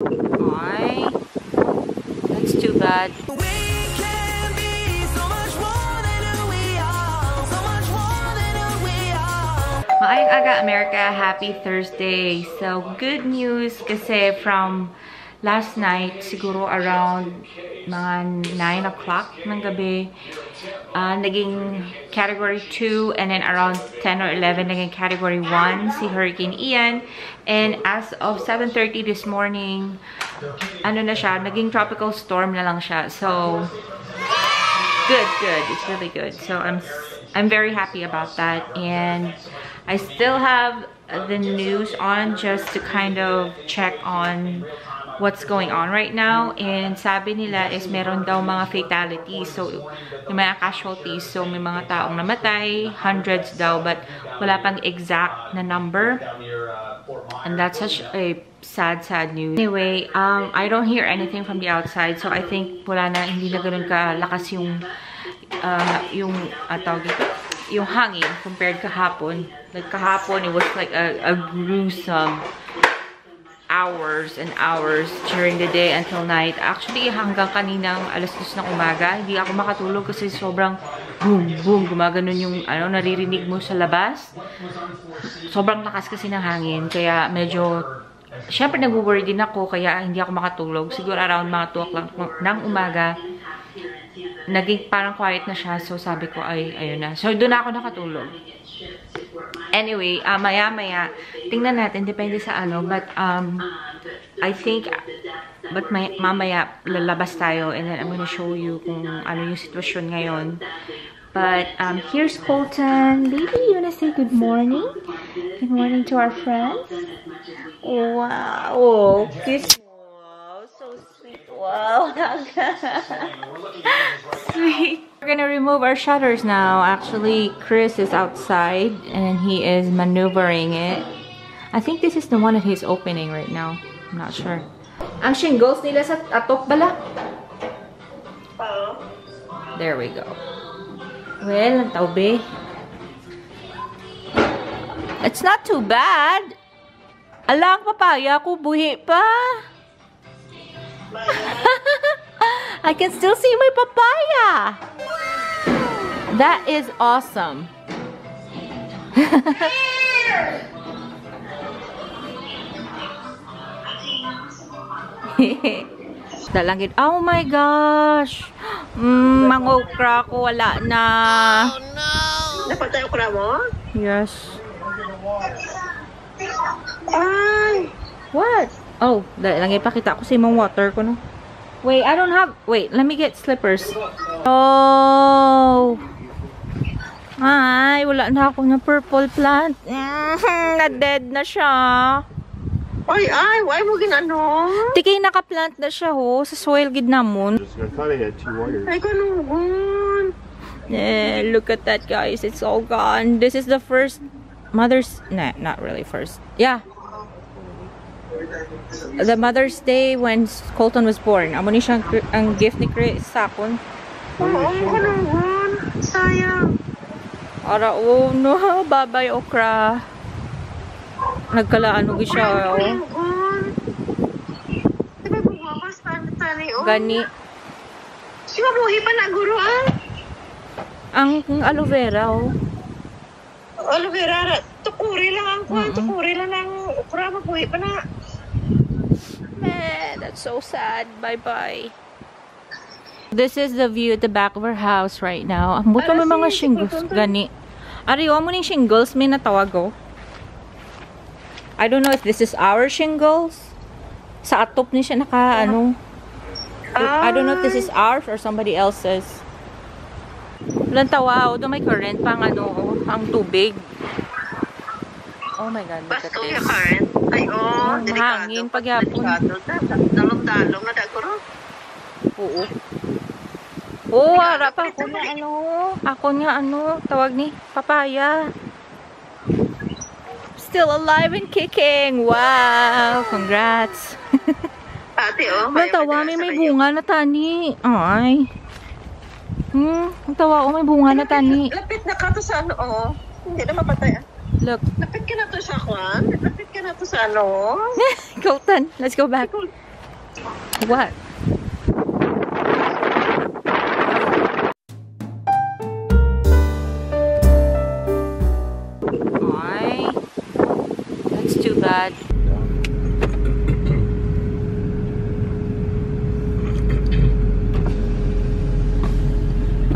Ay, that's too bad. Maayong aga, America. Happy Thursday. So, good news kasi from last night, siguro around mga 9 o'clock ng gabi, uh, naging category 2 and then around 10 or 11 naging category 1 si Hurricane Ian. And as of 7.30 this morning, ano na siya, naging tropical storm na lang siya. So, good, good. It's really good. So, I'm, I'm very happy about that. And I still have the news on just to kind of check on what's going on right now. And sabi nila is meron daw mga fatalities. So, may mga casualties. So, may mga taong namatay, hundreds daw, but wala pang exact na number. And that's such a sad, sad news. Anyway, um, I don't hear anything from the outside. So, I think wala na, hindi na ganun kalakas yung, uh, yung, uh, tawag ito, yung hangin compared kahapon. Like kahapon, it was like a, a gruesome hours and hours during the day until night. Actually, hanggang kaninang alas 2 ng umaga, hindi ako makatulog kasi sobrang boom, boom, gumaganon yung ano, naririnig mo sa labas. Sobrang lakas kasi ng hangin, kaya medyo, syempre nag-worry din ako, kaya hindi ako makatulog. Siguro around mga 2 o'clock ng umaga, naging parang quiet na siya. So, sabi ko, ay, ayun na. So, doon ako nakatulog. Anyway, uh, maya-maya, tingnan natin, depende sa ano. But, um, I think, but may, mamaya, lalabas tayo. And then, I'm gonna show you kung ano yung sitwasyon ngayon. But, um, here's Colton. Baby, you wanna say good morning? Good morning to our friends. Wow. Kiss Wow. Sweet. We're gonna remove our shutters now. Actually, Chris is outside and he is maneuvering it. I think this is the one that he's opening right now. I'm not sure. Ang shingles nila sa atop bala? There we go. Well, taube. It's not too bad. Alang papaya ko buhi pa. I can still see my papaya. That is awesome. Dalangin. Oh my gosh. Mm, mga okra ko wala na. Oh no. Napatay okra mo? Yes. Ay. What? Oh, dali lang ipakita ko sa imong water ko no. Wait, I don't have Wait, let me get slippers. Oh. Ay, wala na ako na purple plant. Na-dead na siya. Ay, ay, why mo ginano? Tikay naka-plant na siya ho sa soil gid namon. I thought I had two wires. Ay, kanugon. Eh, look at that guys. It's all gone. This is the first mother's nah, not really first. Yeah, the Mother's Day when Colton was born. Amo ni siyang ang gift ni Chris sa akon. Oo, kanugon. Sayang. Ara, oh no, babay okra. Nagkalaan og siya. Oh. Diba buwakas tani tani oh. Gani. Si mabuhi pa na guro ah. Ang aloe vera, oh. Aloe vera, tukuri lang ang kuhan, Mm-mm. tukuri lang ang okra, mabuhi pa na. Man, that's so sad. Bye-bye. This is the view at the back of our house right now. Ang buto may mga shingles. Gani. Ari, wa mo ning shingles. May natawag oh. I don't know if this is our shingles. Sa atop ni siya naka, ano. I don't know if this is ours or somebody else's. Walang tawa, oh. Doon may current pang ano, oh, ang tubig. Oh my God, look at Basto this. yung current. Ay, oh, Mm, mahangin pagyapon. Dalong-dalong na daguro. Oo. Oo, oh, harap ako na ano. Ako nga ano, tawag ni papaya. Still alive and kicking. Wow, congrats. Ate, oh. Ang tawa, may may bunga na tani. Ay. Hmm, ang tawa ko may bunga na tani. Lapit na ka to sa ano, oh. Hindi na mapatay. ah. Look, Lapit ka na to sa kwan. Lapit ka na to sa ano. Colton, let's go back. What? Ay, that's too bad.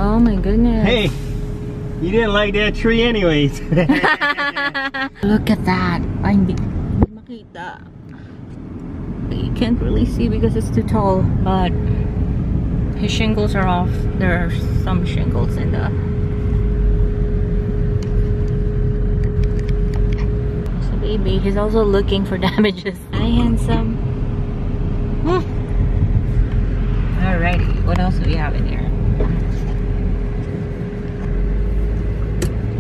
Oh my goodness. Hey, you didn't like that tree anyways. Look at that. Makita. You can't really see because it's too tall, but his shingles are off. There are some shingles in the baby, he's also looking for damages. Hi, handsome. Hmm. Alrighty, what else do we have in here?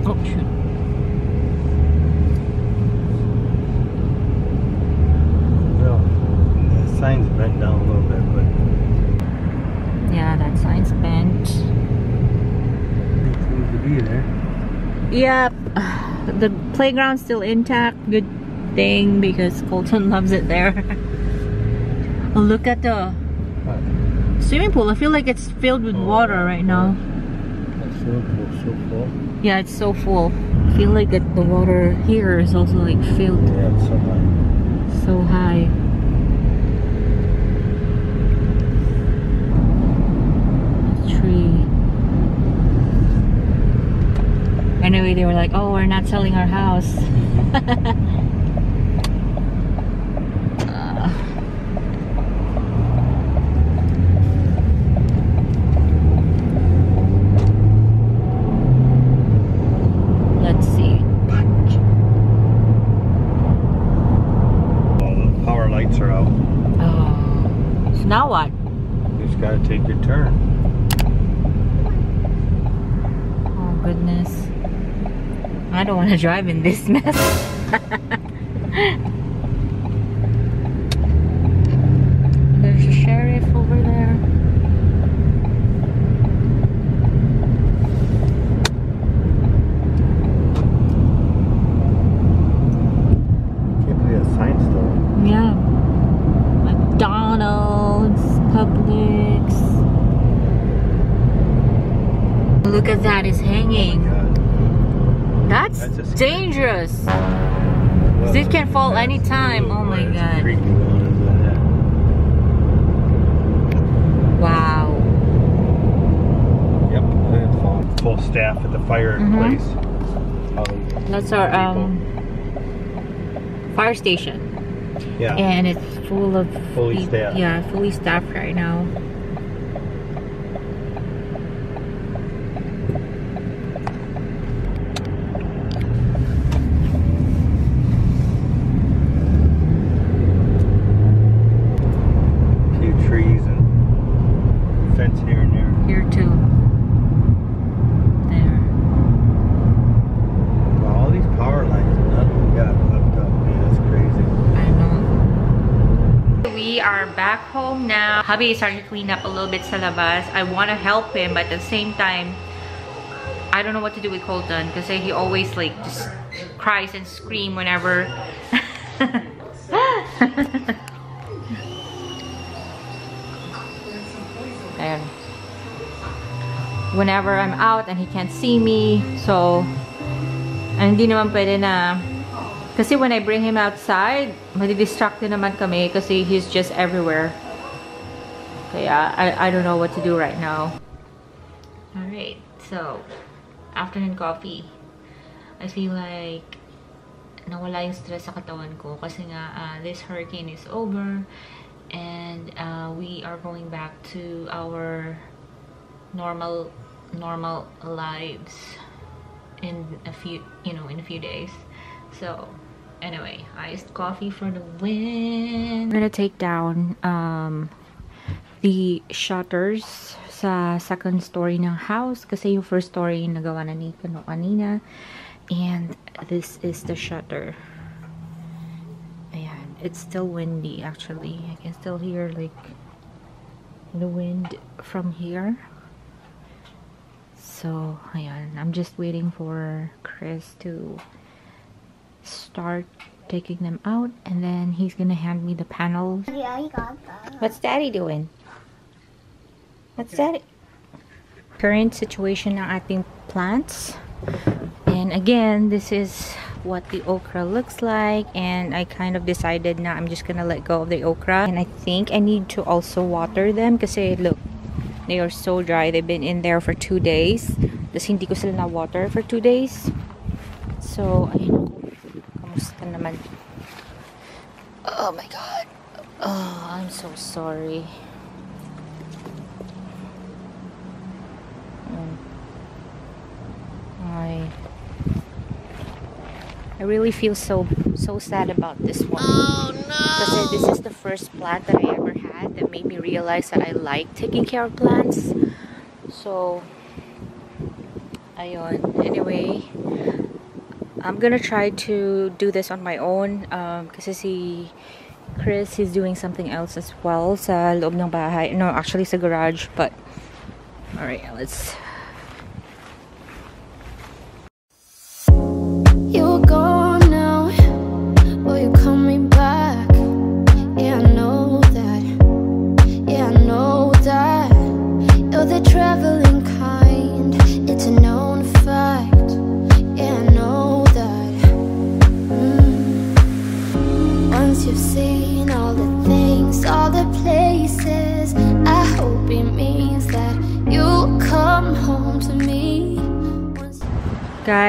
Oh shoot. well, the sign's bent down a little bit, but Yeah, that sign's bent. it seems to be there. Yep. The playground's still intact. Good thing because Colton loves it there. Oh, Look at the swimming pool. I feel like it's filled with oh, water right now. Yeah, it's so full. I feel like it, the water here is also like filled Yeah, it's so high. so high. Tree. Anyway, they were like, "Oh, we're not selling our house." Mm-hmm. Uh, let's see. All the power lights are out. Oh, so now what? You just gotta take your turn. Oh goodness. I don't want to drive in this mess. There's a sheriff over there. Can't believe that sign's still. Yeah. McDonald's, Publix. Look at that, it's hanging. Oh God. That's, That's dangerous. Well, This can fall anytime. Oh my God. creepy one, isn't Wow. Yep. Full staff at the fire Mhm. place. That's our um fire station. Yeah. And it's full of Fully staffed. Yeah, fully staffed right now. few trees and fence here and there. Here too. There. Wow, all these power lines, none of them got hooked up. Man, that's crazy. I know. We are back home now. Hubby is starting to clean up a little bit sa labas. I want to help him, but at the same time, I don't know what to do with Colton because he always like just cries and scream whenever. and Whenever I'm out and he can't see me, so and hindi naman pwede na kasi when I bring him outside, madidistract din naman kami kasi he's just everywhere. Kaya I, I don't know what to do right now. Alright, so afternoon coffee. I feel like nawala yung stress sa katawan ko kasi nga uh, this hurricane is over and uh, we are going back to our normal normal lives in a few you know in a few days so anyway iced coffee for the win. We're gonna take down um the shutters sa second story ng house kasi yung first story nagawa na ni Kano kanina. And this is the shutter. Ayan. it's still windy actually. I can still hear like the wind from here. So ayan I'm just waiting for Chris to start taking them out and then he's gonna hand me the panels. Yeah, I got that. What's daddy doing? What's daddy? Current situation ng ating plants. And again, this is what the okra looks like and I kind of decided now I'm just gonna let go of the okra and I think I need to also water them kasi look they are so dry they've been in there for two days tapos hindi ko sila na water for two days so ayun kamusta naman oh my god oh I'm so sorry. I I really feel so so sad about this one. Oh no! Because this is the first plant that I ever had that made me realize that I like taking care of plants. So, ayun. Anyway, I'm gonna try to do this on my own. Um, kasi si Chris is doing something else as well sa loob ng bahay. No, actually sa garage. But, alright, let's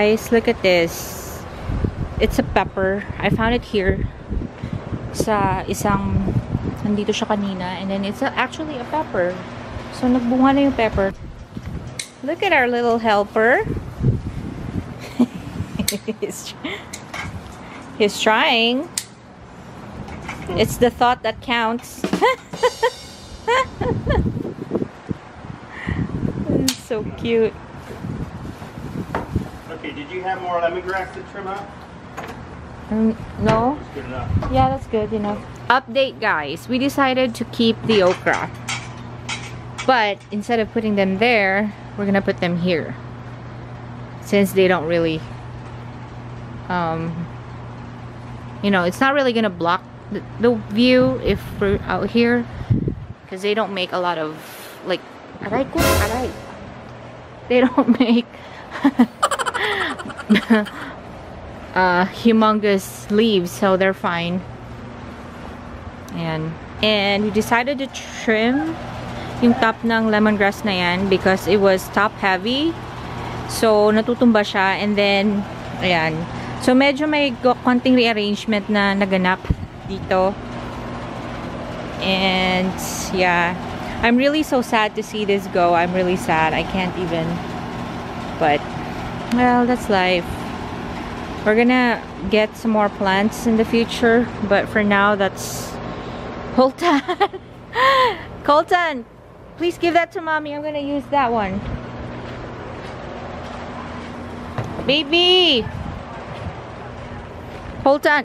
Guys, look at this. It's a pepper. I found it here sa isang nandito siya kanina and then it's a, actually a pepper. So nagbunga na yung pepper. Look at our little helper. he's, he's trying. It's the thought that counts. so cute. Okay, did you have more lemongrass to trim up? Mm, no? That's good enough. Yeah, that's good enough. Update, guys. We decided to keep the okra. But instead of putting them there, we're gonna put them here. Since they don't really, um, you know, it's not really gonna block the, the view if we're out here. Because they don't make a lot of, like, aray ko, aray. They don't make uh, humongous leaves, so they're fine. And and we decided to trim yung top ng lemongrass na yan because it was top heavy. So natutumba siya and then ayan. So medyo may konting rearrangement na naganap dito. And yeah, I'm really so sad to see this go. I'm really sad. I can't even but well, that's life. We're gonna get some more plants in the future, but for now, that's Colton. Colton, please give that to mommy. I'm gonna use that one. Baby! Colton!